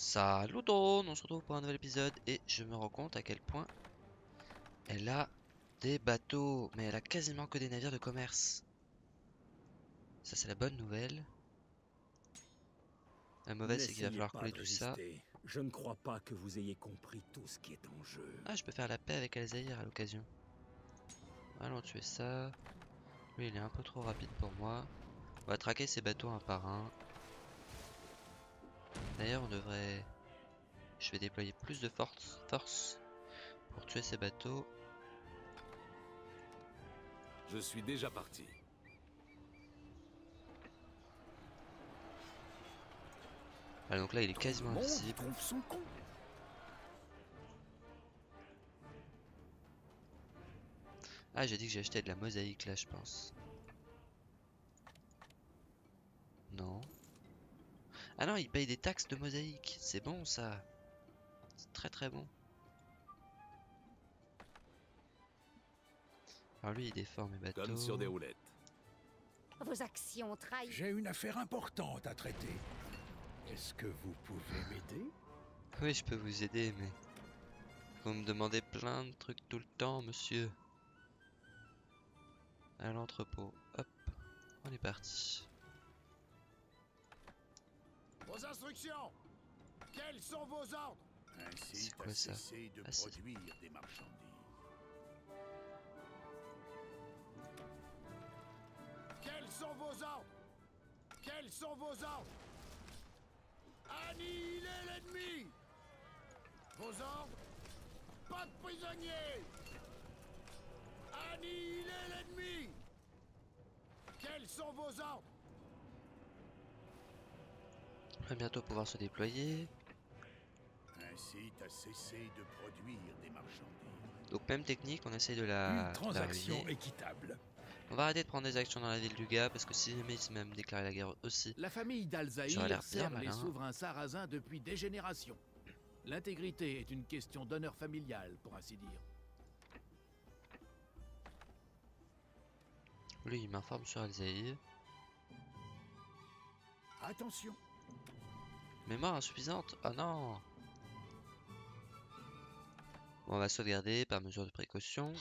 Salut on se retrouve pour un nouvel épisode et je me rends compte à quel point elle a des bateaux, mais elle a quasiment que des navires de commerce. Ça c'est la bonne nouvelle. La mauvaise c'est qu'il va falloir couler tout ça. Je ne crois pas que vous ayez compris tout ce qui est en jeu. Ah je peux faire la paix avec Alzaïr à l'occasion. Allons tuer ça. Lui il est un peu trop rapide pour moi. On va traquer ces bateaux un par un. D'ailleurs on devrait... Je vais déployer plus de force, force pour tuer ces bateaux. Je suis déjà parti. Ah donc là il est quasiment invisible. trompe son con. Ah j'ai dit que j'ai acheté de la mosaïque là je pense. Non. Ah non il paye des taxes de mosaïque. C'est bon ça. C'est très très bon. Alors lui il déforme mes bateaux. Comme sur des roulettes. Vos actions trahissent. J'ai une affaire importante à traiter. Est-ce que vous pouvez m'aider? Oui je peux vous aider mais... Vous me demandez plein de trucs tout le temps monsieur. À l'entrepôt. Hop. On est parti. Vos instructions. Quels sont vos ordres? Ainsi quoi ça? de Ah, produire des marchandises. Quels sont vos ordres? Quels sont vos ordres? Annihiler l'ennemi! Vos ordres? Pas de prisonniers! Annihiler l'ennemi! Quels sont vos ordres? Va bientôt pouvoir se déployer. Incite à cesser de produire des marchandises. Donc même technique, on essaye de la, Une transaction équitable. On va arrêter de prendre des actions dans la ville du gars parce que si jamais il s'est même déclaré la guerre aussi. La famille d'Alzaïr sert les malin. souverains sarrasins depuis des générations. L'intégrité est une question d'honneur familial, pour ainsi dire. Lui il m'informe sur Alzaïr. Attention, Mémoire insuffisante Oh non Bon, on va sauvegarder par mesure de précaution.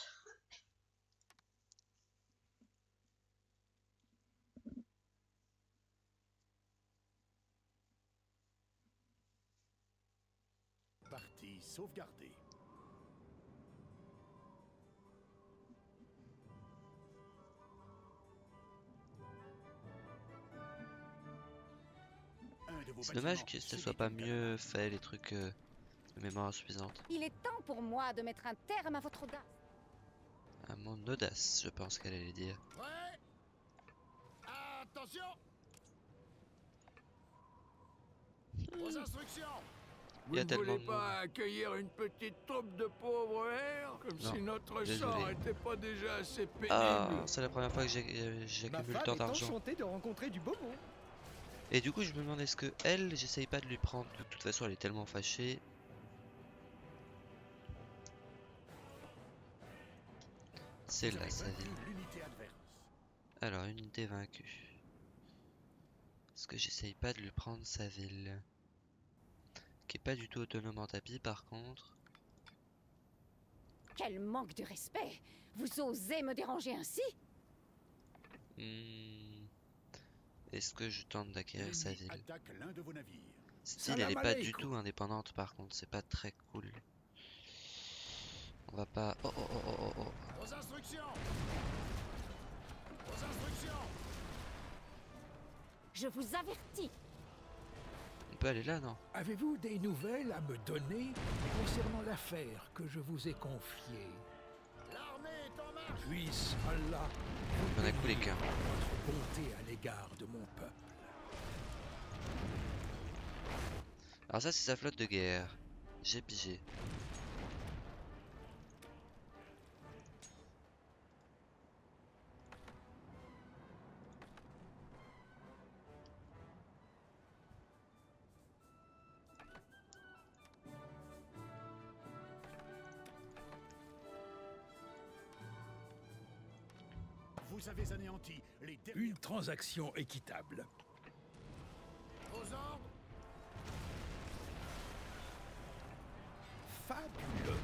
Partie sauvegardée. C'est dommage que ce cédé soit pas mieux fait les trucs euh, de mémoire insuffisante. Il est temps pour moi de mettre un terme à votre audace. À mon audace, je pense qu'elle allait dire. Prêt Attention Vos instructions Il y a Vous ne voulez pas accueillir une petite troupe de pauvres airs Comme Non, si notre sort n'était pas déjà assez pénible. Ah, c'est la première fois que j'ai- euh, Ma j'accumule femme tant est d'argent. enchantée de rencontrer du beau monde. Et du coup, je me demande est-ce que elle, j'essaye pas de lui prendre. De toute façon, elle est tellement fâchée. C'est là sa ville. Alors, unité vaincue. Est-ce que j'essaye pas de lui prendre sa ville? Qui est pas du tout autonome en tapis par contre. Quel manque de respect Vous osez me déranger ainsi? Hmm. Est-ce que je tente d'acquérir sa ville. Cette ville, elle Salam est pas du tout indépendante par contre, c'est pas très cool. On va pas... Oh oh oh oh oh oh Vos instructions Vos instructions Je vous avertis. On peut aller là, non avez-vous des nouvelles à me donner concernant l'affaire que je vous ai confiée? Puisse Allah On a coulé qu'un. votre bonté à l'égard de mon peuple. Alors ça, c'est sa flotte de guerre. J'ai pigé. Vous avez anéanti les derniers Une transaction équitable. vos ordres fabuleux.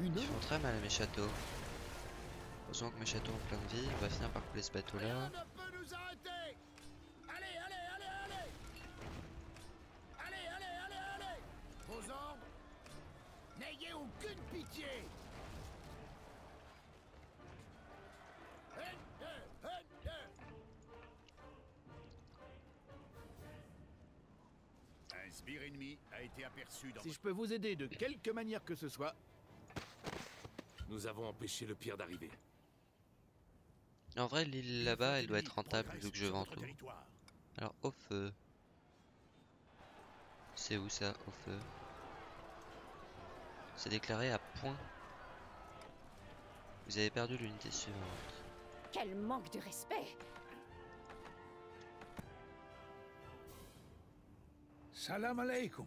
Une Ils font très mal à mes châteaux. Heureusement que mes châteaux ont plein de vie. On va finir par couler ce bateau Rien là. ne sbire ennemi a été aperçu dans Si je peux vous aider de quelque manière que ce soit, Nous avons empêché le pire d'arriver. En vrai, l'île là-bas, elle doit être rentable vu que je vends tout. Alors, au feu. C'est où ça, au feu? C'est déclaré à point. Vous avez perdu l'unité suivante. Quel manque de respect Salam alaikum.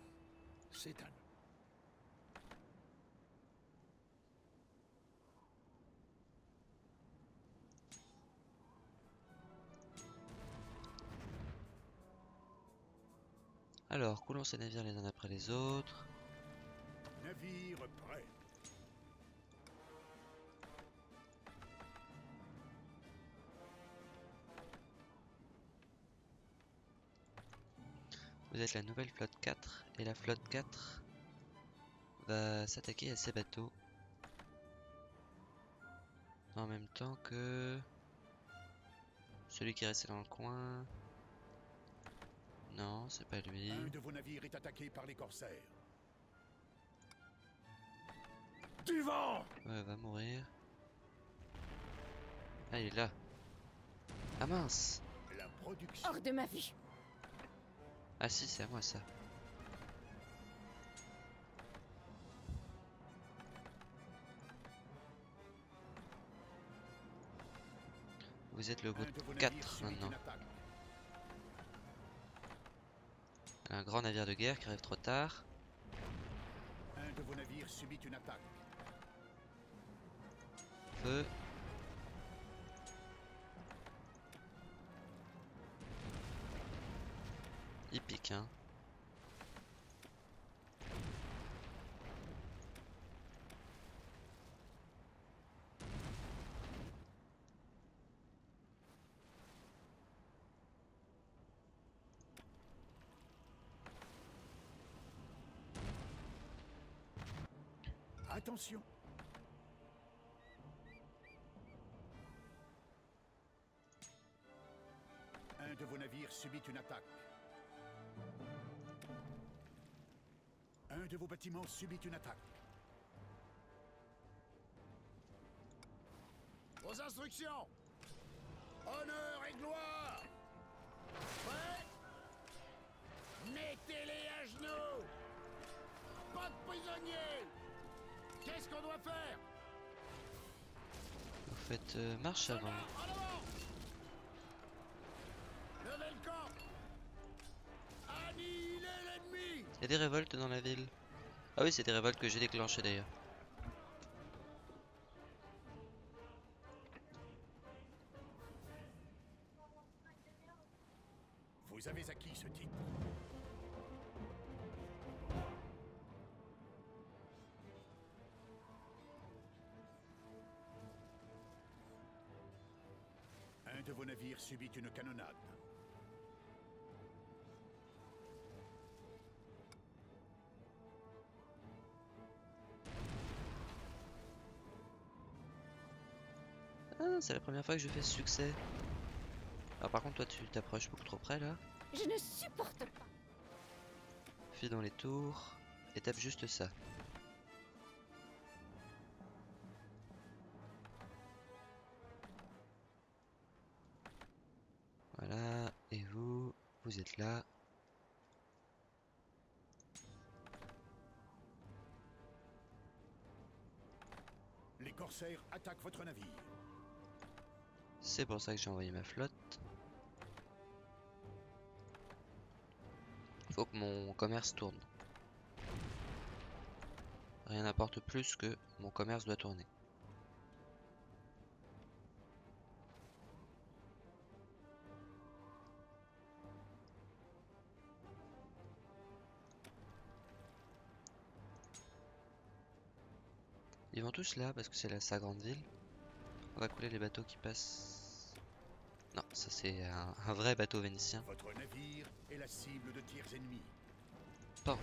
C'est un. Alors, coulons ces navires les uns après les autres. Navire prêt. Vous êtes la nouvelle flotte 4 et la flotte 4 va s'attaquer à ces bateaux en même temps que celui qui est resté dans le coin. Non, c'est pas lui. Un de vos navires est attaqué par les corsaires. Du vent Ouais, va mourir. Ah, il est là. Ah mince La production. Hors de ma vue Ah si, c'est à moi ça. Vous êtes le groupe de vos navires 4 subit maintenant. Un grand navire de guerre qui arrive trop tard. Un de vos navires subit une attaque. Feu. Hein. Attention. Un de vos navires subit une attaque. Un de vos bâtiments subit une attaque. Vos instructions. Honneur et gloire. Prêt? Mettez-les à genoux. Pas de prisonniers. Qu'est-ce qu'on doit faire? Vous faites euh, marche avant. Des révoltes dans la ville. Ah oui, c'est des révoltes que j'ai déclenchées d'ailleurs. Vous avez acquis ce titre. Un de vos navires subit une canonnade. C'est la première fois que je fais ce succès. Alors par contre, toi, tu t'approches beaucoup trop près là. Je ne supporte pas Fuis dans les tours et tape juste ça. Voilà, et vous, vous êtes là. Les corsaires attaquent votre navire. C'est pour ça que j'ai envoyé ma flotte. Faut que mon commerce tourne. Rien n'importe plus que mon commerce doit tourner. Ils vont tous là parce que c'est la sa grande ville. On va couler les bateaux qui passent. Non, ça c'est un, un vrai bateau vénitien. Votre navire est la cible de tirs ennemis. Pas.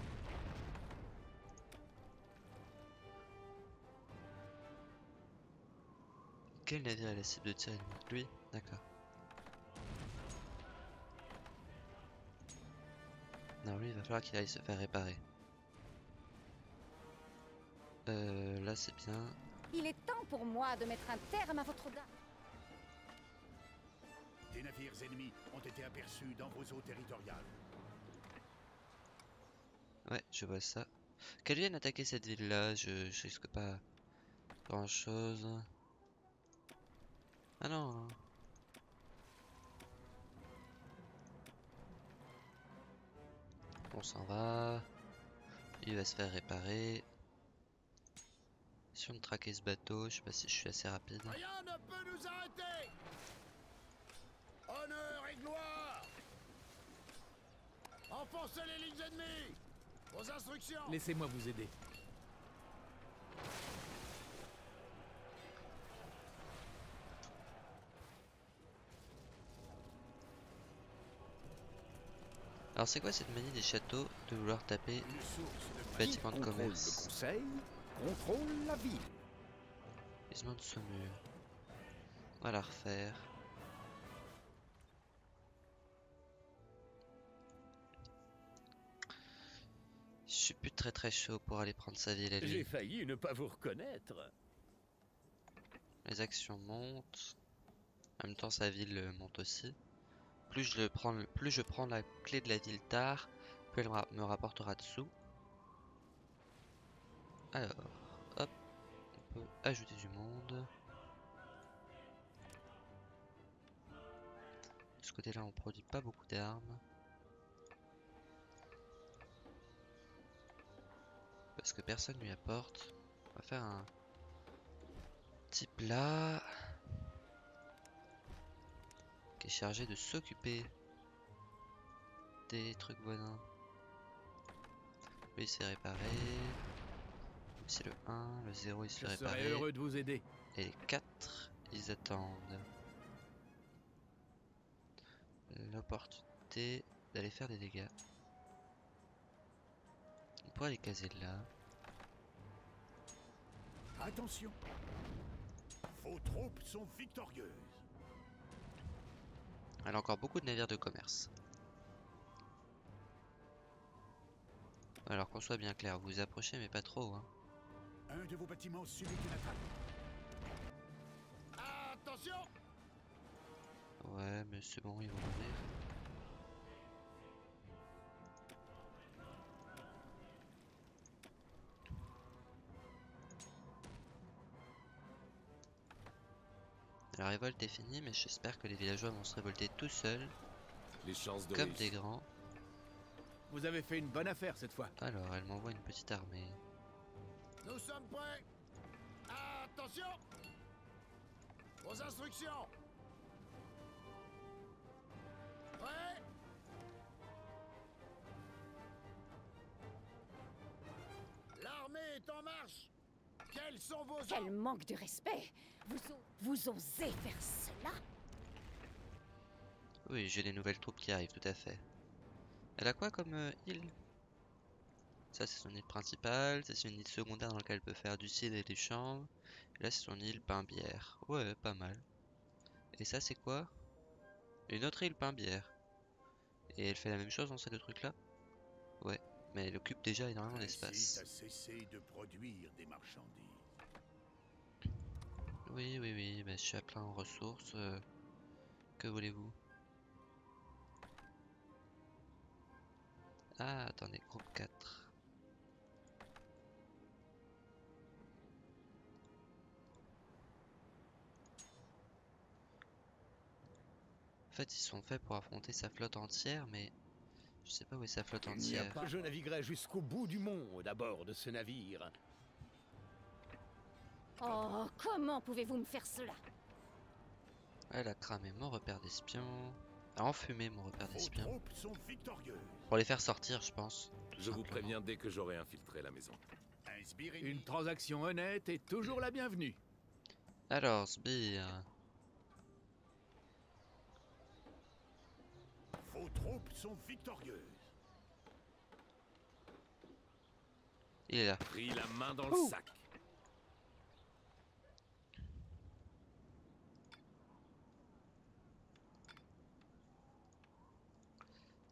Quel navire est la cible de tir ennemi Lui? D'accord. Non, lui, il va falloir qu'il aille se faire réparer. Euh, là, c'est bien. Il est temps pour moi de mettre un terme à votre audace. Des navires ennemis ont été aperçus dans vos eaux territoriales. Ouais, je vois ça. Qu'elle vienne attaquer cette ville-là, je, je risque pas grand-chose. Ah non. On s'en va. Il va se faire réparer. Si on traquait ce bateau, je sais pas si je suis assez rapide. Rien ne peut nous arrêter. Honneur et gloire. Enfoncez les lignes ennemies. Vos instructions. Laissez-moi vous aider. Alors c'est quoi cette manie des châteaux de vouloir taper bâtiment de commerce conseil, contrôle la ville. Gisement de Saumur. On va la refaire. Je suis plus très très chaud pour aller prendre sa ville à lui. J'ai failli ne pas vous reconnaître. Les actions montent. En même temps, sa ville monte aussi. Plus je, le prends, plus je prends la clé de la ville tard, plus elle me ra- me rapportera de sous. Alors, hop, on peut ajouter du monde. De ce côté-là, on produit pas beaucoup d'armes. Parce que personne lui apporte. On va faire un petit plat qui est chargé de s'occuper des trucs voisins. Lui il s'est réparé. C'est le 1, le 0 il se Je fait serais réparer. heureux de vous aider. Et les 4 ils attendent l'opportunité d'aller faire des dégâts. On pourrait les caser là. Attention Vos troupes sont victorieuses. Elle a encore beaucoup de navires de commerce. Alors qu'on soit bien clair, vous vous approchez mais pas trop. Hein. Un de vos bâtiments subit une attaque. Attention Ouais mais c'est bon, ils vont venir. La révolte est finie mais j'espère que les villageois vont se révolter tout seuls, Les chances de comme des grands. Vous avez fait une bonne affaire cette fois. Alors elle m'envoie une petite armée. Nous sommes prêts. Attention. Vos instructions. Prêt. L'armée est en marche. Quels sont vos Quel manque de respect. Vous, vous osez faire cela? Oui, j'ai des nouvelles troupes qui arrivent, tout à fait. Elle a quoi comme euh, île? Ça, c'est son île principale. Ça, c'est une île secondaire dans laquelle elle peut faire du cidre et du chanvre. Et là, c'est son île pain-bière. Ouais, pas mal. Et ça, c'est quoi? Une autre île pain-bière. Et elle fait la même chose dans ces deux trucs-là? Ouais, mais elle occupe déjà énormément d'espace. à cesser de produire des marchandises. Oui, oui, oui, mais je suis à plein en ressources. euh, Que voulez-vous? Ah, attendez, groupe 4. En fait, ils sont faits pour affronter sa flotte entière, mais je sais pas où est sa flotte entière. pas- Je naviguerai jusqu'au bout du monde à bord de ce navire. Oh, comment pouvez-vous me faire cela? Elle a cramé mon repère d'espion. A enfumé mon repère d'espion. Pour les faire sortir, je pense. Je vous simplement. préviens dès que j'aurai infiltré la maison. Une transaction honnête est toujours la bienvenue. Alors, sbire. Vos troupes sont victorieuses. Il est là. Pris la main dans le sac.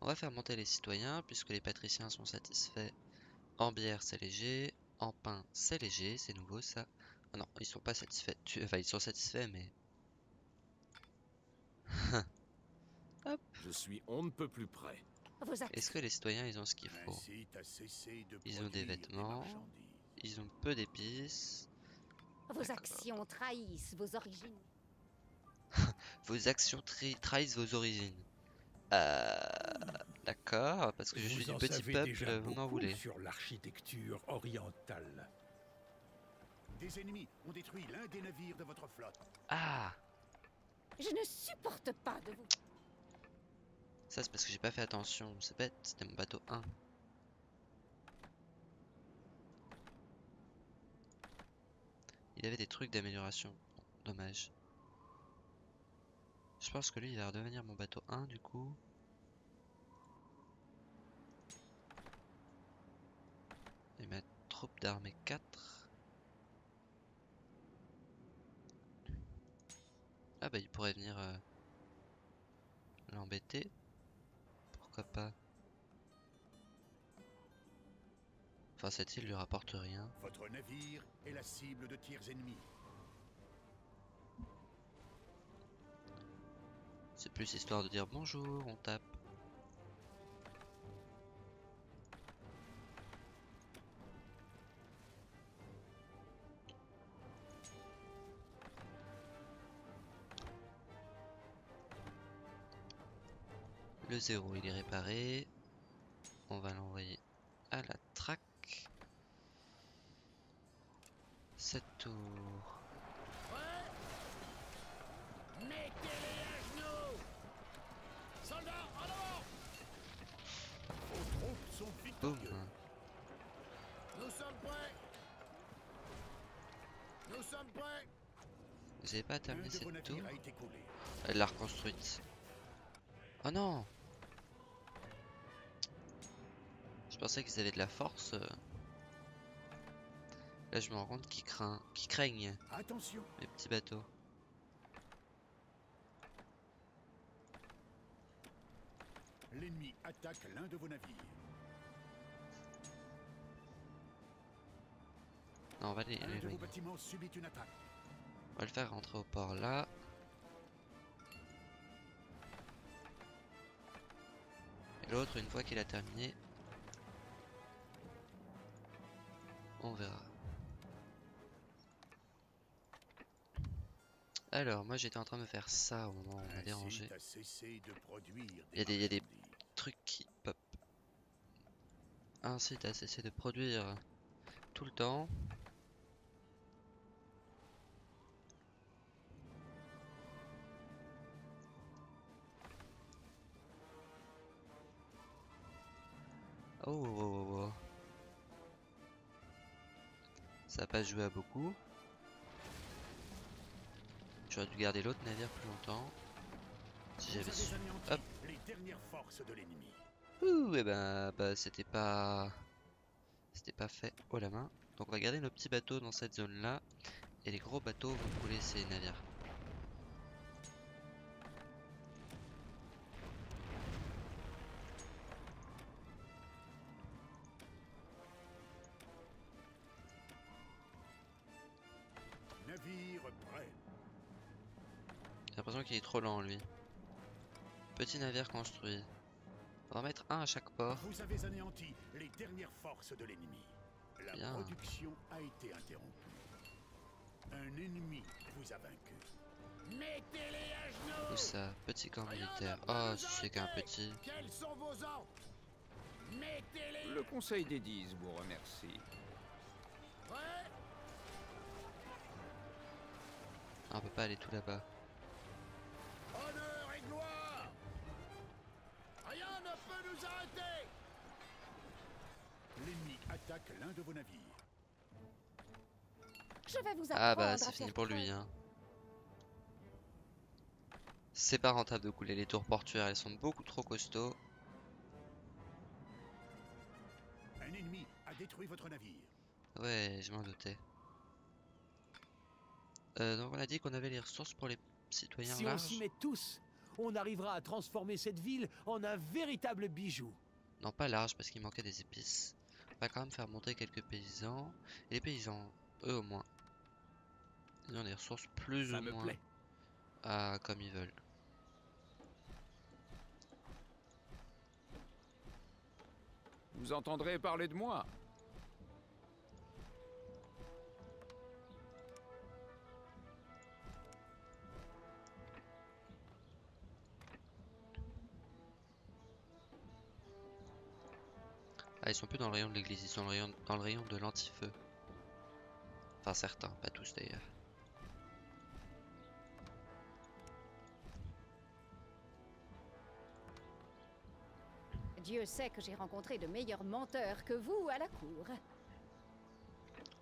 On va faire monter les citoyens puisque les patriciens sont satisfaits. En bière c'est léger, en pain c'est léger, c'est nouveau ça. Oh non, ils sont pas satisfaits. Enfin, ils sont satisfaits mais... Je suis on ne peut plus près. Est-ce que les citoyens ils ont ce qu'il faut Ils ont des vêtements. Ils ont peu d'épices. Vos actions trahissent vos origines. Vos actions trahissent vos origines. Euh... D'accord, parce que je Vous suis du en petit peuple, vous m'en beaucoup voulez. sur l'architecture orientale. Des ennemis ont détruit l'un des navires de votre flotte. Ah Je ne supporte pas de vous. Ça c'est parce que j'ai pas fait attention, c'est bête, c'était mon bateau 1. Il avait des trucs d'amélioration, dommage. Je pense que lui il va redevenir mon bateau 1 du coup. Et ma troupe d'armée 4. Ah bah il pourrait venir euh, l'embêter. Pas Enfin cette île lui rapporte rien. Votre navire est la cible de tirs ennemis. C'est plus histoire de dire bonjour, on tape. Zéro il est réparé. On va l'envoyer à la traque. 7 tours. Boum. Nous sommes prêts Nous sommes prêts Vous avez pas terminé cette tour? Elle l'a reconstruite. Oh non pensais qu'ils avaient de la force. euh. Là je me rends compte qu'ils craint... qu'ils craignent Attention, les petits bateaux. l'ennemi attaque l'un de vos navires. Non on va les- Un de vos l'éloigner. bâtiments subit une attaque. On va le faire rentrer au port là. Et l'autre une fois qu'il a terminé. On verra. Alors, moi j'étais en train de me faire ça au moment où on m'a dérangé. À Il y a des- il y a des- marchandises. Truc qui pop. Incite à cesser de produire tout le temps. Oh, oh, oh, oh. Ça a pas joué à beaucoup. J'aurais dû garder l'autre navire plus longtemps. Si j'avais su. Hop. les dernières forces de l'ennemi. Ouh, et ben, bah, c'était pas. C'était pas fait haut la main. Donc on va garder nos petits bateaux dans cette zone là. Et les gros bateaux vont couler ces navires. Qu'il est trop lent lui. Petit navire construit. On va en mettre un à chaque port. Vous avez anéanti les dernières forces de l'ennemi. La Bien. production a été interrompue. Un ennemi vous a vaincu. Mettez-les à genoux Où ça? Petit camp militaire. Oh, c'est qu'un petit. Quels sont vos ordres? Mettez-les Le conseil des dix vous remercie. Ouais Ah, on peut pas aller tout là-bas. Nous arrêter L'ennemi attaque l'un de vos navires. Je vais vous apprendre Ah bah c'est fini pour lui hein. C'est pas rentable de couler les tours portuaires, elles sont beaucoup trop costauds. Un ennemi a détruit votre navire. Ouais, je m'en doutais. Euh, donc on a dit qu'on avait les ressources pour les citoyens Si on s'y larges. met tous, on arrivera à transformer cette ville en un véritable bijou. Non, pas large parce qu'il manquait des épices. On va quand même faire monter quelques paysans. Et les paysans, eux au moins, ils ont des ressources plus Ça ou me moins plaît. à comme ils veulent. Vous entendrez parler de moi. Ah, ils sont plus dans le rayon de l'église, ils sont dans le rayon, dans le rayon de l'anti-feu. Enfin, certains, pas tous d'ailleurs. Dieu sait que j'ai rencontré de meilleurs menteurs que vous à la cour.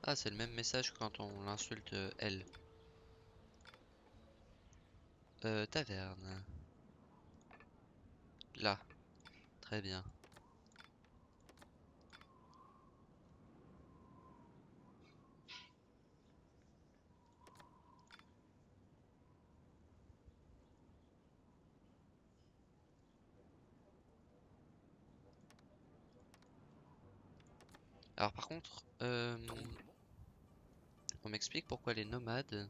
Ah, c'est le même message quand on l'insulte euh, elle. Euh, taverne. Là. Très bien. Alors par contre, euh, on m'explique pourquoi les nomades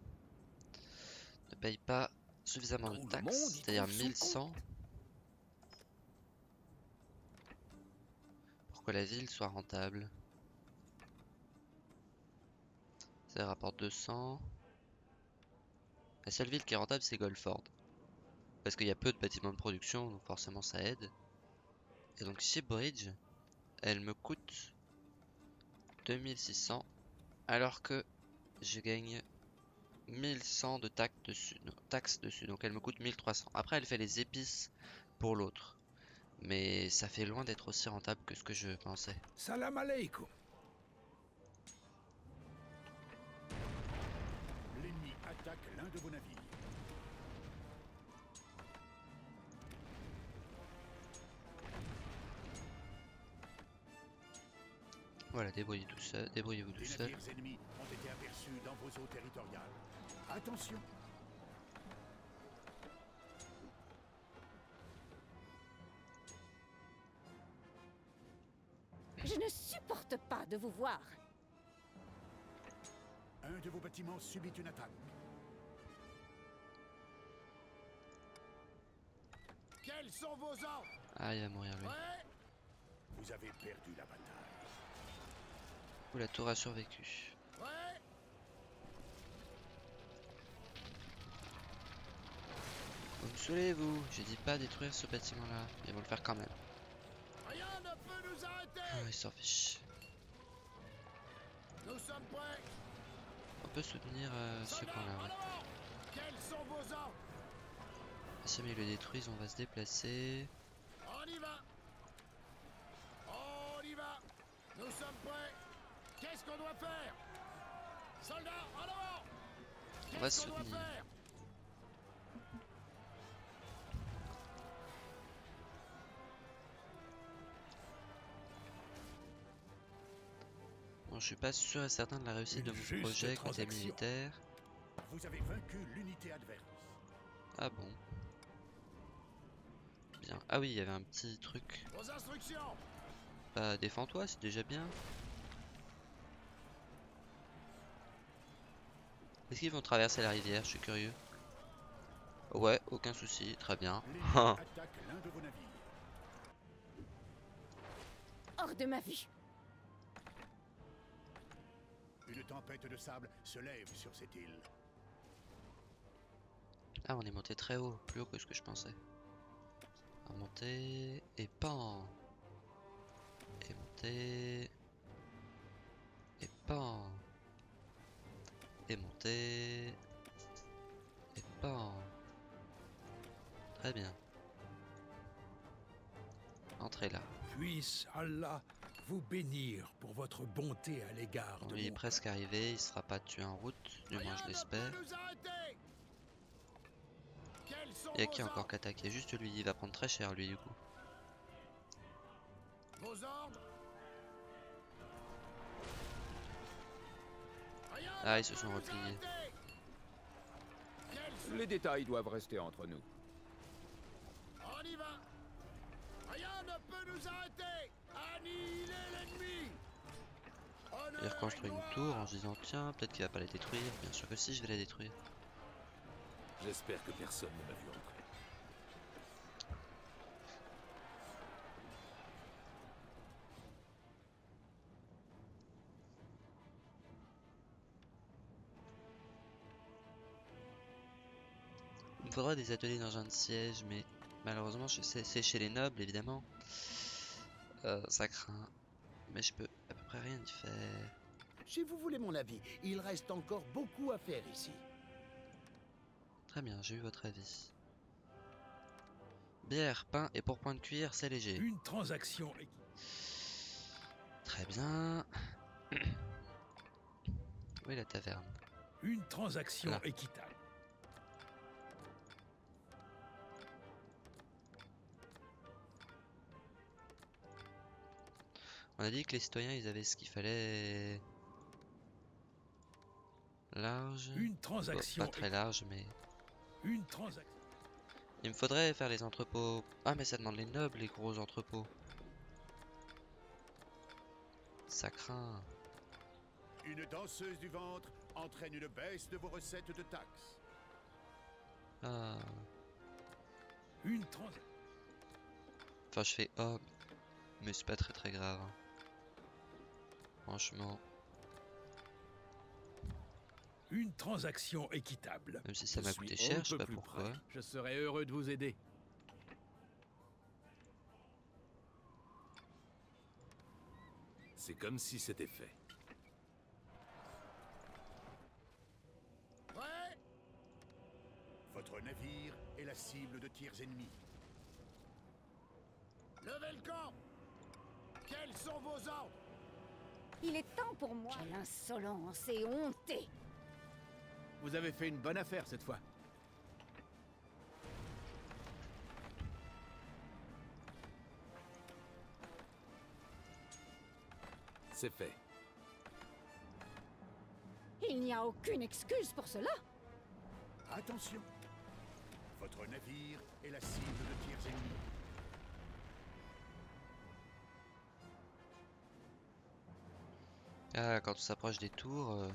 ne payent pas suffisamment de taxes, c'est-à-dire trouve son 1100 pour que la ville soit rentable. Ça rapporte 200. La seule ville qui est rentable c'est Goldford. Parce qu'il y a peu de bâtiments de production, donc forcément ça aide. Et donc Shipbridge, elle me coûte 2600 alors que je gagne 1100 de taxes dessus, dessus donc elle me coûte 1300 après elle fait les épices pour l'autre mais ça fait loin d'être aussi rentable que ce que je pensais Salam. Voilà débrouillez tout seul débrouillez-vous tout Les seul navires ennemis ont été aperçus dans vos eaux territoriales. Attention Je ne supporte pas de vous voir. Un de vos bâtiments subit une attaque. Quels sont vos ordres ah il va mourir lui Prêts Vous avez perdu la bataille. Ouh, la tour a survécu. Vous me saoulez vous. J'ai dit pas détruire ce bâtiment là ils vont le faire quand même. Rien ne peut nous arrêter ah, ils s'en fichent. Nous sommes prêts. On peut soutenir euh, ce Soldats, camp là en avant Quels sont vos ordres? Si jamais ils le détruisent on va se déplacer. On y va. On y va. Nous sommes prêts Qu'est-ce qu'on doit faire? Soldats, en avant On va doit soutenir. Bon, je suis pas sûr et certain de la réussite de mon projet côté militaire. Vous avez vaincu l'unité adverse. Ah bon? Bien. Ah oui, il y avait un petit truc. Vos instructions Bah, défends-toi, c'est déjà bien. Est-ce qu'ils vont traverser la rivière? Je suis curieux. Ouais, aucun souci, très bien. Hors de ma vue. Une tempête de sable se lève sur cette île. Ah, on est monté très haut, plus haut que ce que je pensais. On va monter et pan. Et monter. Et pan. Et monter. Et pan. Très bien. Entrez là. Puisse Allah vous bénir pour votre bonté à l'égard Bon, de il est mon presque arrivé, il sera pas tué en route, du moins je l'espère. sont Et vos qui a encore ordres qu'à attaquer Juste lui, il va prendre très cher lui du coup. Vos ordres Ah, ils se sont repliés. Les détails doivent rester entre nous. On y va Rien ne peut nous arrêter Annihiler l'ennemi Il reconstruit une tour en se disant tiens, peut-être qu'il va pas la détruire. Bien sûr que si, je vais la détruire. J'espère que personne ne m'a vu entrer. Faudra des ateliers d'engins de siège, mais malheureusement, c'est chez les nobles évidemment. Euh, ça craint. Mais je peux à peu près rien y faire. Si vous voulez mon avis, il reste encore beaucoup à faire ici. Très bien, j'ai eu votre avis. Bière, pain et pourpoint de cuir, c'est léger. Une transaction Très bien. Où est la taverne une transaction Là. équitable. On a dit que les citoyens, ils avaient ce qu'il fallait. Large. Une Bon, transaction pas très large, mais une transaction il me faudrait faire les entrepôts. Ah, mais ça demande les nobles, les gros entrepôts. Ça craint. Une danseuse du ventre entraîne une baisse de vos recettes de taxes. Ah. une transaction Enfin, je fais oh, mais c'est pas très très grave. hein. Franchement, une transaction équitable. même si ça m'a coûté cher, je sais pas plus pourquoi. près. Je serais heureux de vous aider. C'est comme si c'était fait. Prêt Votre navire est la cible de tirs ennemis. Levez le camp Quels sont vos ordres? Il est temps pour moi. Quelle insolence et honté Vous avez fait une bonne affaire cette fois. C'est fait. Il n'y a aucune excuse pour cela. Attention Votre navire est la cible de tirs ennemis. Ah, quand on s'approche des tours, euh,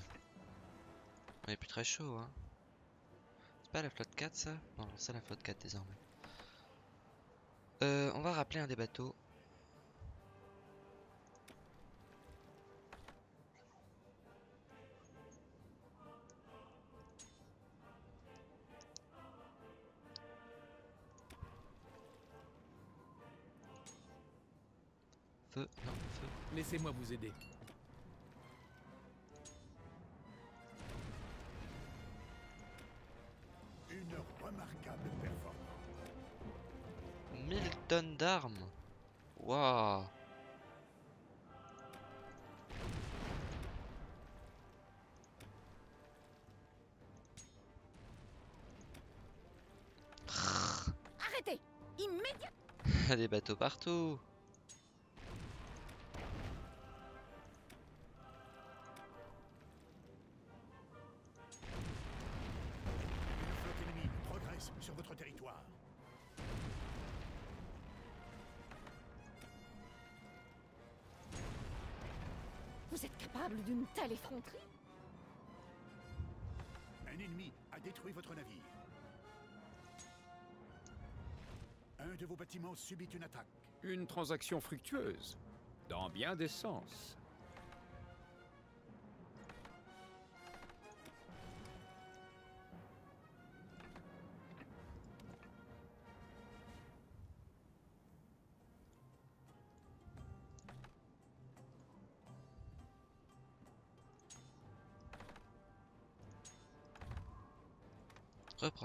on est plus très chaud, hein. C'est pas la flotte 4 ça? Non, c'est la flotte 4 désormais. Euh, on va rappeler un des bateaux. Feu, non, feu. Laissez-moi vous aider. Tonnes d'armes. Waouh. Arrêtez. Immédiatement Des bateaux partout Un ennemi a détruit votre navire. Un de vos bâtiments subit une attaque. Une transaction fructueuse, dans bien des sens.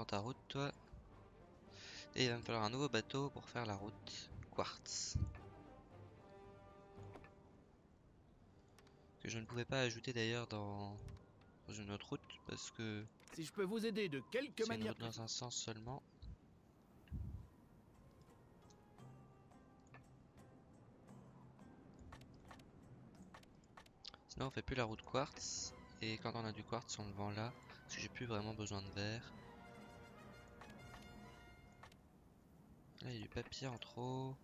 Ta route, toi. Et il va me falloir un nouveau bateau pour faire la route quartz. Que je ne pouvais pas ajouter d'ailleurs dans, dans une autre route parce que Si je peux vous aider de quelque une manière... route dans un sens seulement. Sinon on fait plus la route quartz et quand on a du quartz on le vend là parce que j'ai plus vraiment besoin de verre. Là il y a du papier en trop.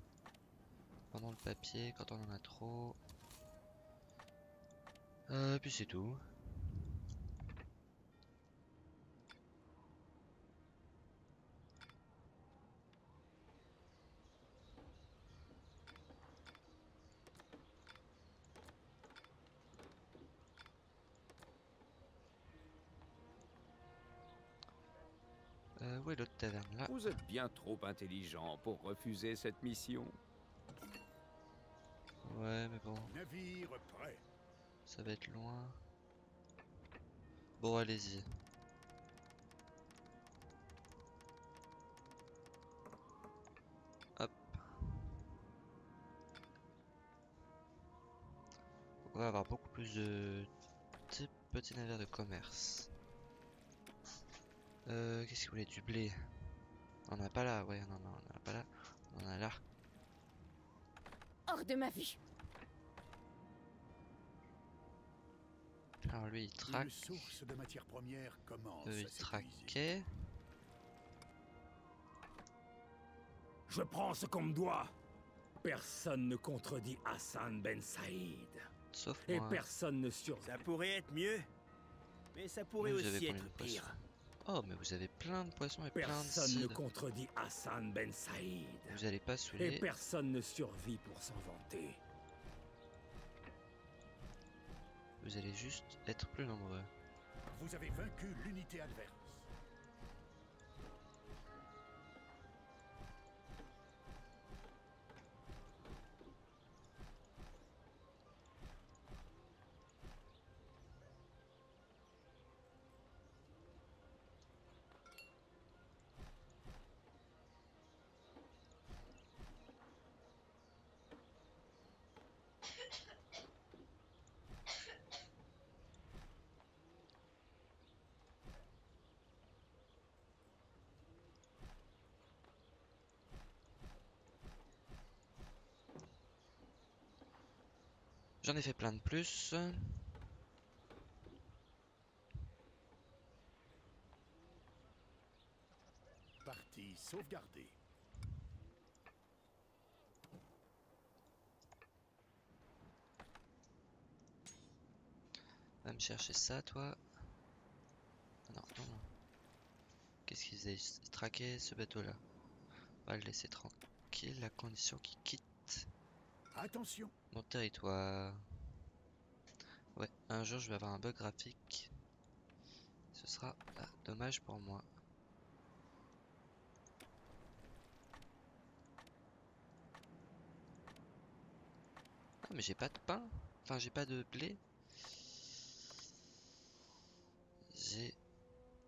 Pendant le papier quand on en a trop. Euh, puis c'est tout. Euh, où est l'autre taverne? Là Vous êtes bien trop intelligent pour refuser cette mission. Ouais mais bon, Navire prêt. ça va être loin. Bon allez-y. Hop. On va avoir beaucoup plus de petits, petits navires de commerce. Euh, qu'est-ce que vous voulez Du blé? On en a pas là, ouais, non, non, on en a pas là. On en a là. Hors de ma vue Alors lui il traque. Une source de matières premières commence ils s'épuiser. traquaient. Je prends ce qu'on me doit. Personne ne contredit Hassan Ben Saïd. Sauf Et moi. personne ne sur... Ça pourrait être mieux. Mais ça pourrait Oui, aussi être pire. Oh mais vous avez plein de poissons et plein de Personne ne contredit Hassan Ben Saïd. Vous allez pas Et saouler. personne ne survit pour s'en vanter. Vous allez juste être plus nombreux. Vous avez vaincu l'unité adverse. J'en ai fait plein de plus. Partie sauvegardée. Va me chercher ça, toi. Non, non, non. Qu'est-ce qu'ils faisaient traquaient ce bateau-là? On va le laisser tranquille, à condition qu'il quitte Attention, mon territoire. Ouais, un jour je vais avoir un bug graphique. Ce sera ah, dommage pour moi. Ah mais j'ai pas de pain. Enfin j'ai pas de blé. J'ai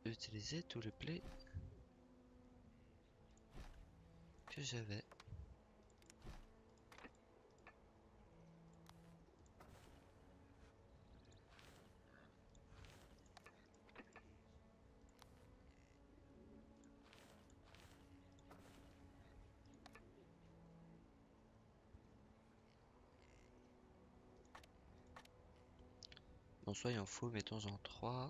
utilisé tout le blé que j'avais. Soyons faux, mettons en 3.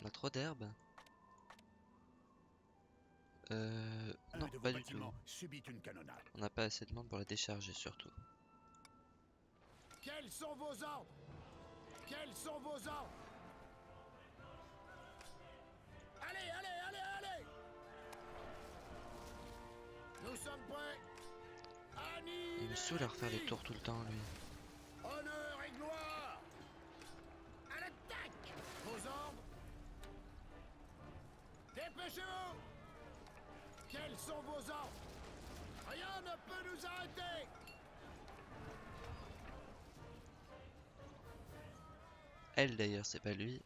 On a trop d'herbe Euh... Non, pas du tout. subit une canonnade. On n'a pas assez de monde pour la décharger surtout. Quels sont vos ordres? Quels sont vos ordres? Allez, allez, allez, allez Nous sommes prêts Il me saoule à refaire les tours tout le temps lui. Honneur et gloire À l'attaque Vos ordres? Quels sont vos ordres? Rien ne peut nous arrêter Elle d'ailleurs, c'est pas lui.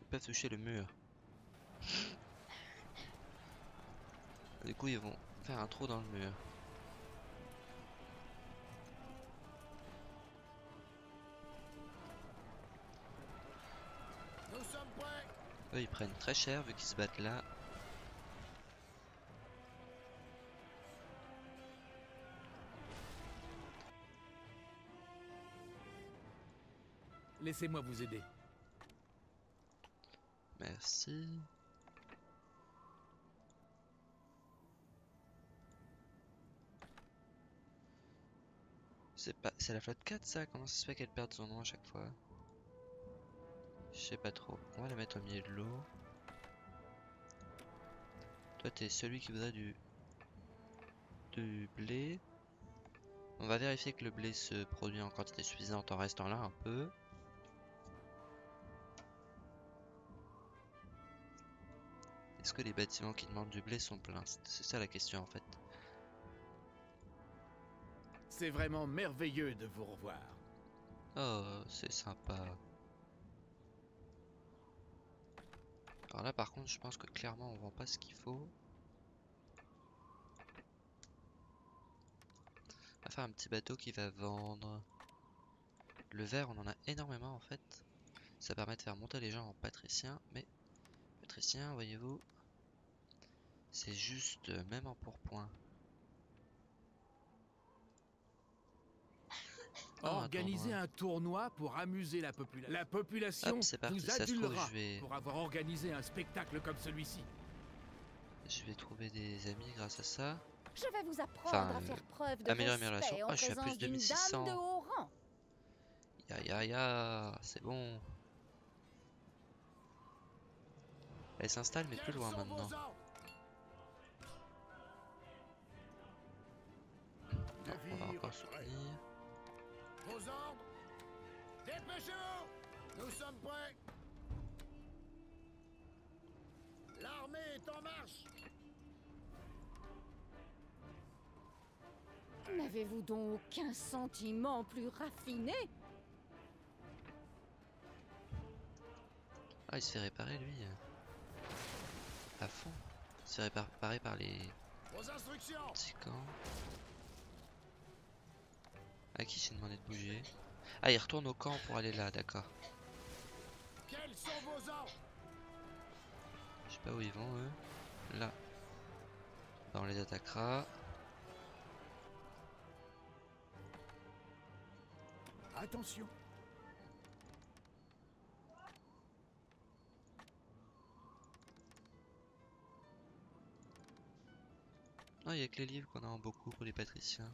Ils peuvent toucher le mur. Du coup, ils vont faire un trou dans le mur. Eux, ils prennent très cher vu qu'ils se battent là. Laissez-moi vous aider. Merci. C'est pas, c'est la flotte 4 ça? Comment ça se fait qu'elle perde son nom à chaque fois? Je sais pas trop. On va la mettre au milieu de l'eau. Toi t'es celui qui voudrait du du blé. On va vérifier que le blé se produit en quantité suffisante en restant là un peu. Est-ce que les bâtiments qui demandent du blé sont pleins? C'est- C'est ça la question en fait. C'est vraiment merveilleux de vous revoir. Oh, c'est sympa. Alors là par contre je pense que clairement on vend pas ce qu'il faut. On va faire un petit bateau qui va vendre. Le verre on en a énormément en fait. Ça permet de faire monter les gens en patricien. Mais patricien voyez-vous. C'est juste euh, même en pourpoint. Oh, un Organisez tournoi. un tournoi pour amuser la population. La population Hop, c'est parti, vous ça se trouve, adulera je vais- pour avoir organisé un spectacle comme celui-ci. Je vais trouver des amis grâce à ça. Je vais vous apprendre Enfin, à faire preuve de améliorer mes respect relations. en Ah, je suis à plus présence de d'une 2600. dame de haut rang. Ya ya ya, c'est bon. Elle s'installe mais plus loin maintenant. on va encore soutenir. Vos ordres? Dépêchez-vous Nous sommes prêts L'armée est en marche N'avez-vous donc aucun sentiment plus raffiné? Ah, il se fait réparer lui. À fond. Il se fait réparer par les Vos instructions petits camps. À qui j'ai demandé de bouger Ah, il retourne au camp pour aller là, d'accord. Je sais pas où ils vont eux. Là. Bah, on les attaquera. Attention Non, il y a que les livres qu'on a en beaucoup pour les patriciens.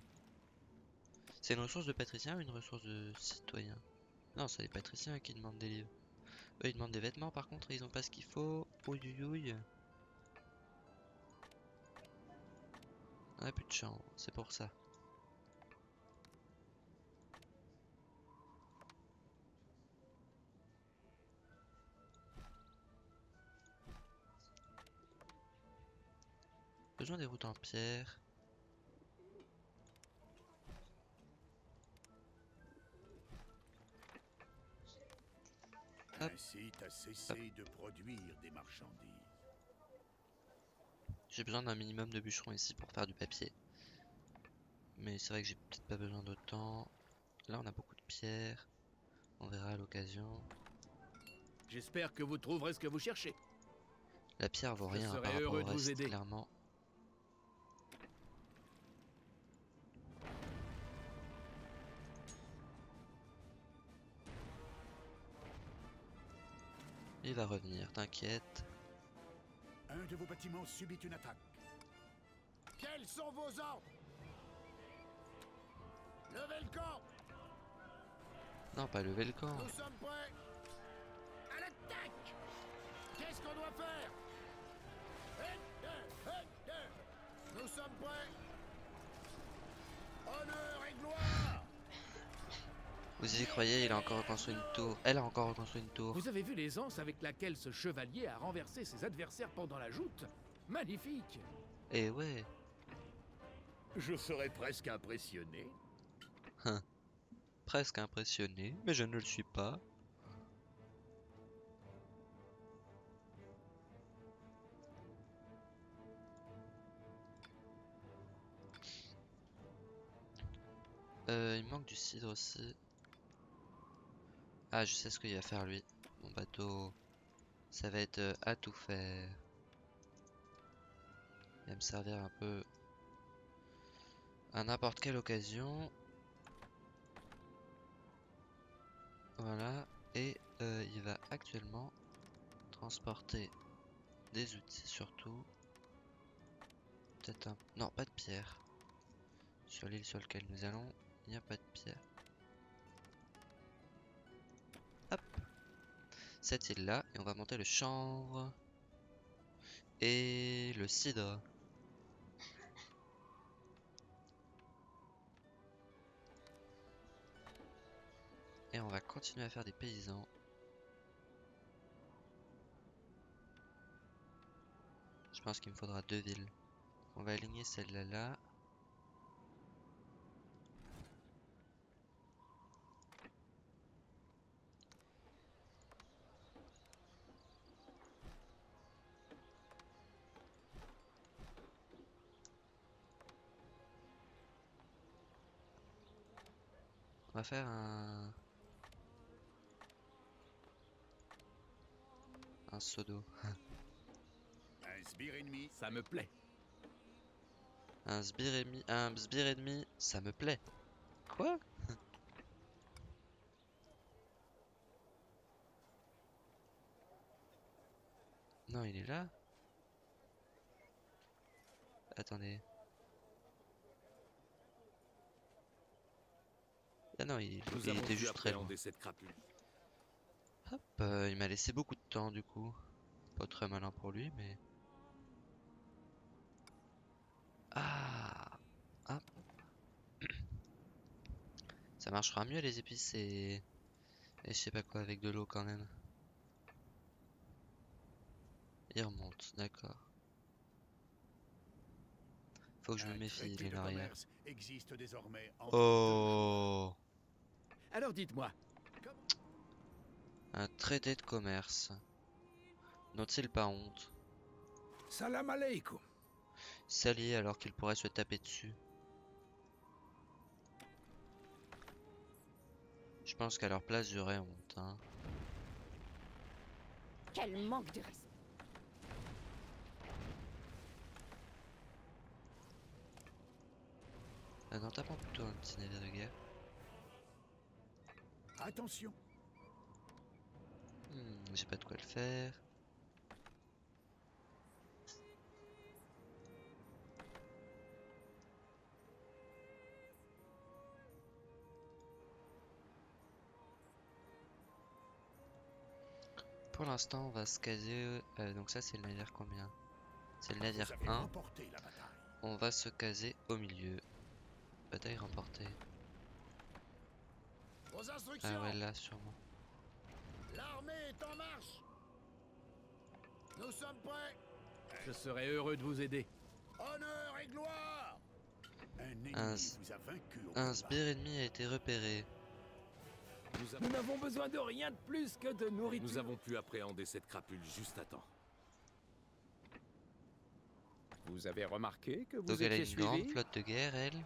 C'est une ressource de patriciens ou une ressource de citoyens Non, c'est les patriciens qui demandent des livres. Eux, ils demandent des vêtements, par contre, ils ont pas ce qu'il faut. Ouïouïouï. On a plus de chambre, c'est pour ça. Besoin des routes en pierre. Hop. Incite à cesser de produire des marchandises. J'ai besoin d'un minimum de bûcherons ici pour faire du papier. Mais c'est vrai que j'ai peut-être pas besoin d'autant. Là, on a beaucoup de pierres. On verra à l'occasion. J'espère que vous trouverez ce que vous cherchez. La pierre vaut Je rien serais par rapport heureux au de vous reste, aider. clairement. Il va revenir, t'inquiète. Un de vos bâtiments subit une attaque. Quels sont vos ordres? Levez le camp Non, pas lever le camp. Nous sommes prêts À l'attaque Qu'est-ce qu'on doit faire? Nous sommes prêts Honneur et gloire Vous y croyez, il a encore reconstruit une tour. Elle a encore reconstruit une tour. Vous avez vu l'aisance avec laquelle ce chevalier a renversé ses adversaires pendant la joute? Magnifique Et ouais. Je serais presque impressionné. Presque impressionné, mais je ne le suis pas. Euh, il manque du cidre aussi. Ah, je sais ce qu'il va faire lui. Mon bateau. Ça va être euh, à tout faire. Il va me servir un peu à n'importe quelle occasion. Voilà. Et euh, il va actuellement transporter des outils surtout. Peut-être un... Non, pas de pierre. Sur l'île sur laquelle nous allons, il n'y a pas de pierre. Cette île là, et on va monter le chanvre. Et le cidre. Et on va continuer à faire des paysans. Je pense qu'il me faudra deux villes. On va aligner celle-là là. Faire un... Un seau d'eau. Un sbire ennemi. Ça me plaît. Un sbire ennemi, un sbire ennemi, ça me plaît. Quoi? Non, il est là. Attendez. Ah non, il, Nous il avons était juste très loin. cette. Hop, euh, il m'a laissé beaucoup de temps du coup. Pas très malin pour lui, mais. Ah, hop. Ça marchera mieux les épices et. Et je sais pas quoi avec de l'eau quand même. Il remonte, d'accord. Faut que je me méfie, il est entre Oh Alors dites-moi, Un traité de commerce. N'ont-ils pas honte Salam alaikum. S'allier alors qu'ils pourraient se taper dessus. Je pense qu'à leur place j'aurais honte. Hein. Quel manque de respect. Ah non, tapons plutôt un petit navire de guerre. Attention, Hmm, J'ai pas de quoi le faire. Pour l'instant, on va se caser. euh, donc, ça, c'est le navire combien? C'est le navire avez 1. remporté la bataille. On va se caser au milieu. Bataille remportée. Ah ouais, là, sûrement. L'armée est en marche Nous sommes prêts je serais heureux de vous aider. Honneur et gloire Un ennemi Un vous a vaincu Un sbire ennemi a été repéré. Nous avons, Nous n'avons besoin de rien de plus que de nourriture. nous avons pu appréhender cette crapule juste à temps. Vous avez remarqué que vous Donc, elle a étiez une grande flotte de guerre, elle.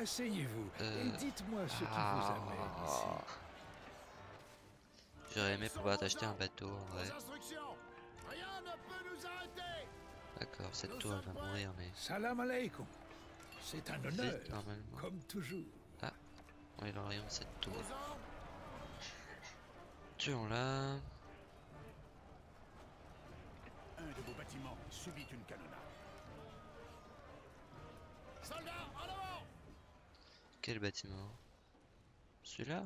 Asseyez-vous Euh, et dites-moi ce qui vous Ah. amène ici. J'aurais aimé pouvoir t'acheter un bateau en vrai. D'accord, cette tour elle va mourir, mais. Salam alaikum. C'est un honneur, normalement. comme toujours. On est dans le rayon de cette tour. Tuons-la. Un de vos bâtiments subit une canonnade. Soldats, quel bâtiment? Celui-là?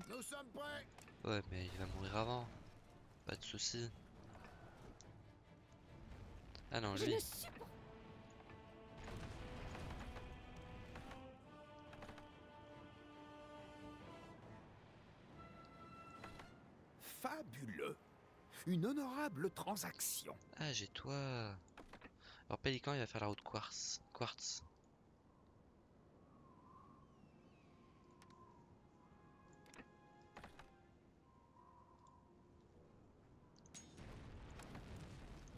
Ouais, mais il va mourir avant. Pas de soucis. Ah non, lui. Fabuleux. Une honorable transaction. Ah, j'ai toi. Alors Pélican, il va faire la route quartz. Quartz.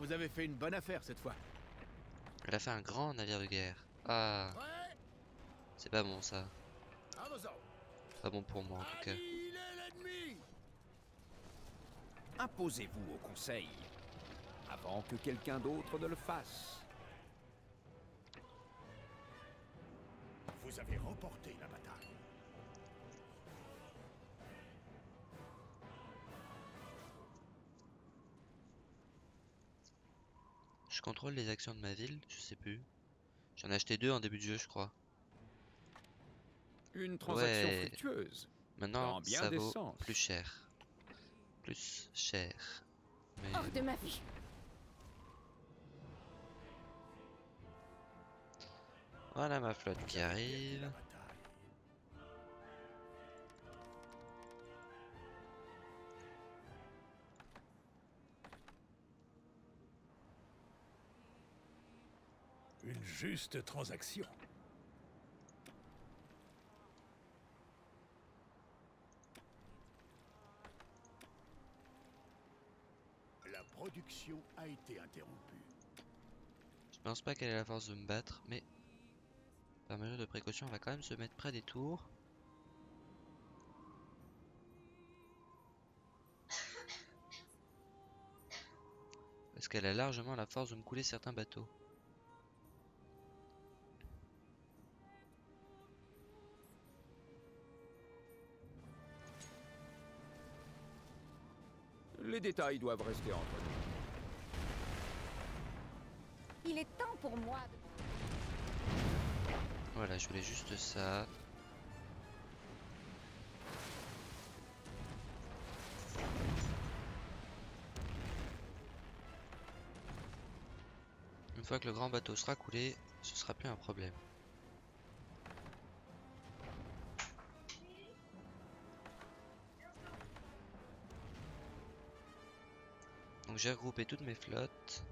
Vous avez fait une bonne affaire cette fois. Elle a fait un grand navire de guerre. Ah, c'est pas bon ça. Pas bon pour moi en tout cas. Imposez-vous au conseil avant que quelqu'un d'autre ne le fasse. Vous avez remporté la bataille. Je contrôle les actions de ma ville, je sais plus. J'en ai acheté deux en début de jeu, je crois. Une transaction Ouais. fructueuse. Maintenant, bien ça vaut sens. plus cher. Plus cher. Mais Hors de ma vie. voilà ma flotte qui arrive. Juste transaction. La production a été interrompue. Je pense pas qu'elle ait la force de me battre, mais par mesure de précaution, on va quand même se mettre près des tours. Parce qu'elle a largement la force de me couler certains bateaux. Détails doivent rester entre nous. Il est temps pour moi de... Voilà, je voulais juste ça. Une fois que le grand bateau sera coulé, ce sera plus un problème. Donc j'ai regroupé toutes mes flottes.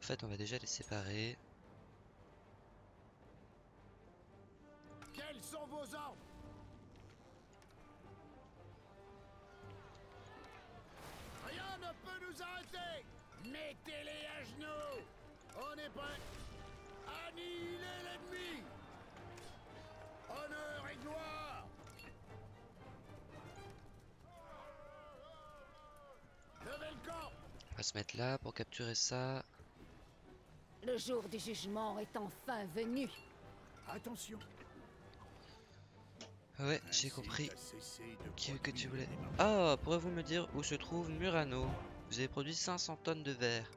En fait, on va déjà les séparer. Là pour capturer ça. Le jour du jugement est enfin venu. Attention. Ouais, j'ai compris. Qui que tu voulais. Ah, pourrez-vous me dire où se trouve Murano? Vous avez produit 500 tonnes de verre.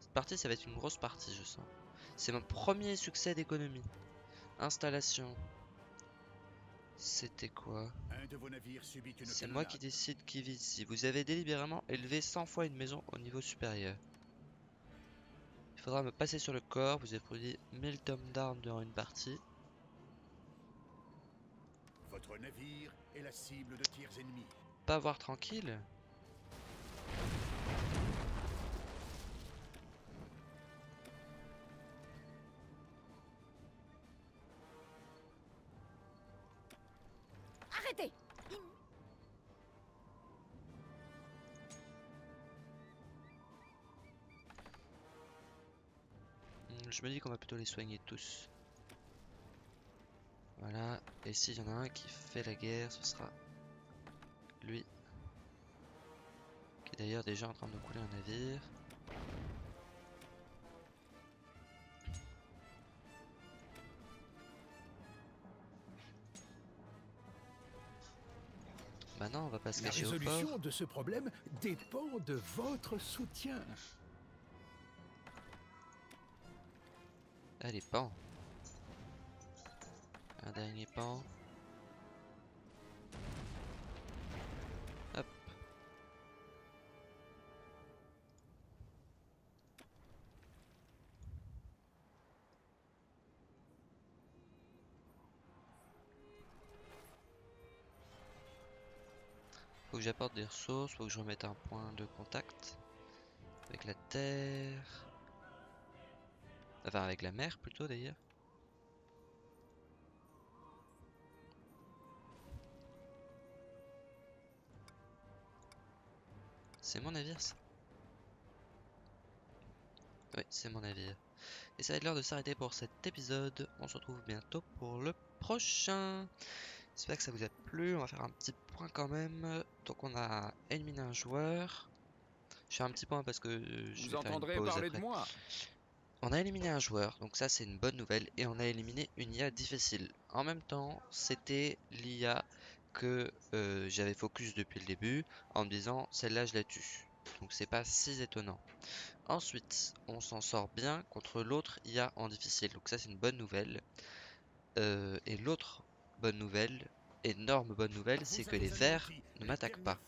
Cette partie, ça va être une grosse partie, je sens. C'est mon premier succès d'économie. Installation. C'était quoi C'est moi qui décide qui vit ici. Vous avez délibérément élevé 100 fois une maison au niveau supérieur. Il faudra me passer sur le corps. Vous avez produit 1000 tomes d'armes durant une partie. Votre navire est la cible de tirs ennemis. Pas voir tranquille Hmm, Je me dis qu'on va plutôt les soigner tous. Voilà. Et s'il y en a un qui fait la guerre, ce sera lui. Qui est d'ailleurs déjà en train de couler un navire. Maintenant, on va pas se La cacher au port. résolution de ce problème dépend de votre soutien. Allez, pan. Un dernier pan. Que j'apporte des ressources, faut que je remette un point de contact avec la terre. Enfin avec la mer plutôt d'ailleurs. C'est mon navire ça Oui, c'est mon navire. Et ça va être l'heure de s'arrêter pour cet épisode. On se retrouve bientôt pour le prochain. J'espère que ça vous a plu. On va faire un petit point quand même. Donc on a éliminé un joueur. Je fais un petit point parce que je Vous entendrez parler après. de moi. On a éliminé un joueur, donc ça c'est une bonne nouvelle, et on a éliminé une IA difficile. En même temps, c'était l'IA que euh, j'avais focus depuis le début, en me disant celle-là je la tue. Donc c'est pas si étonnant. Ensuite, on s'en sort bien contre l'autre IA en difficile, donc ça c'est une bonne nouvelle. Euh, et l'autre bonne nouvelle, énorme bonne nouvelle, c'est que les anéanti ne m'attaquent pas.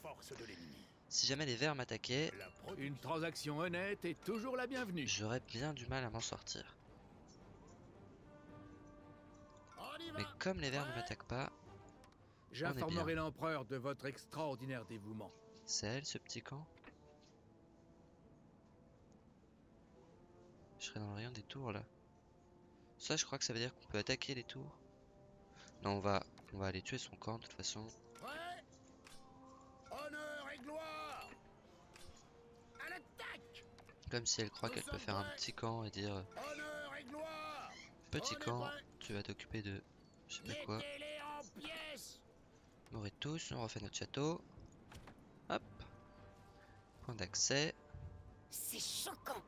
Si jamais les vers m'attaquaient, La production Une transaction honnête est toujours la bienvenue. j'aurais bien du mal à m'en sortir. Mais comme les vers ne m'attaquent pas, J'informerai l'empereur de votre extraordinaire dévouement. C'est elle ce petit camp? Je serai dans le rayon des tours là. Ça je crois que ça veut dire qu'on peut attaquer les tours? Non on va on va aller tuer son camp de toute façon. Prêt Honneur et gloire À l'attaque Comme si elle croit qu'elle peut faire un petit camp et dire Honneur et gloire petit camp, tu vas t'occuper de je sais pas quoi. Mourrez tous, on refait notre château. Hop. Point d'accès. C'est choquant.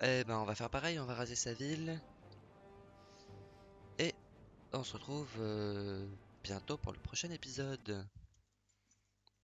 Eh ben on va faire pareil, on va raser sa ville. On se retrouve euh, bientôt pour le prochain épisode.